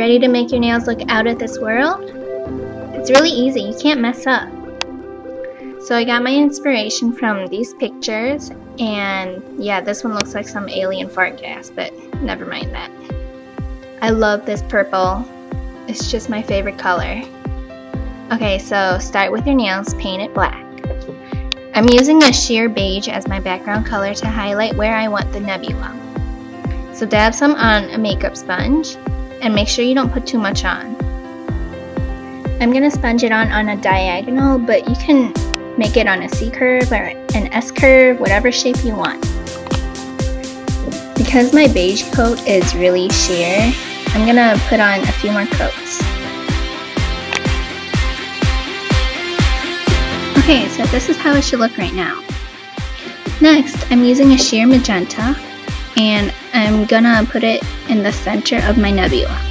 Ready to make your nails look out of this world? It's really easy, you can't mess up. So I got my inspiration from these pictures, and yeah, this one looks like some alien fart gas, but never mind that. I love this purple. It's just my favorite color. Okay, so start with your nails, paint it black. I'm using a sheer beige as my background color to highlight where I want the nebula. So dab some on a makeup sponge, and make sure you don't put too much on. I'm going to sponge it on on a diagonal, but you can make it on a C curve or an S curve, whatever shape you want. Because my beige coat is really sheer, I'm gonna put on a few more coats. Okay, so this is how it should look right now. Next, I'm using a sheer magenta and I'm gonna put it in the center of my nebula.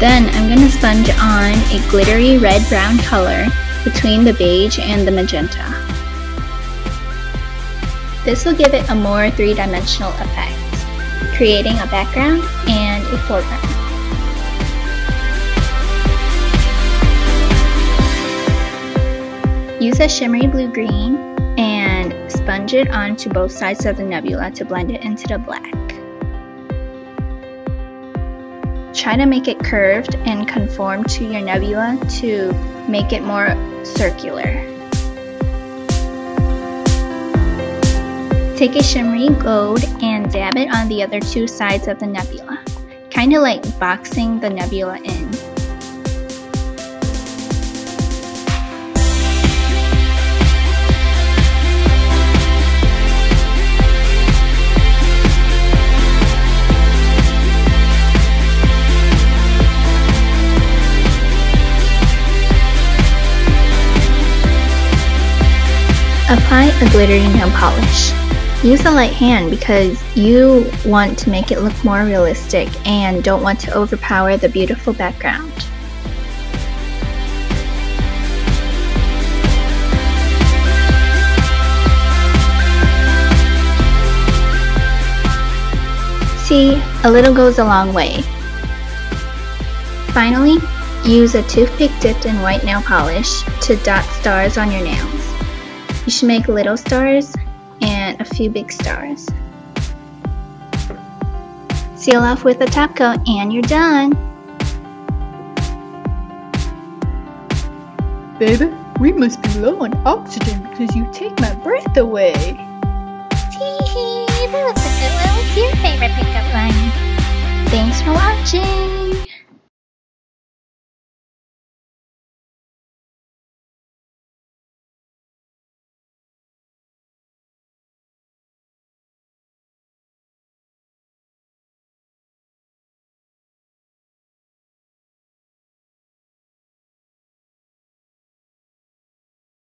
Then I'm going to sponge on a glittery red-brown color between the beige and the magenta. This will give it a more three-dimensional effect, creating a background and a foreground. Use a shimmery blue-green and sponge it onto both sides of the nebula to blend it into the black. Try to make it curved and conform to your nebula to make it more circular. Take a shimmery gold and dab it on the other two sides of the nebula, kind of like boxing the nebula in. Apply a glittery nail polish. Use a light hand because you want to make it look more realistic and don't want to overpower the beautiful background. See, a little goes a long way. Finally, use a toothpick dipped in white nail polish to dot stars on your nails. You should make little stars and a few big stars. Seal off with a top coat and you're done. Baby, we must be low on oxygen because you take my breath away. Teehee, that was a good one. What's your favorite pickup line? Thanks for watching.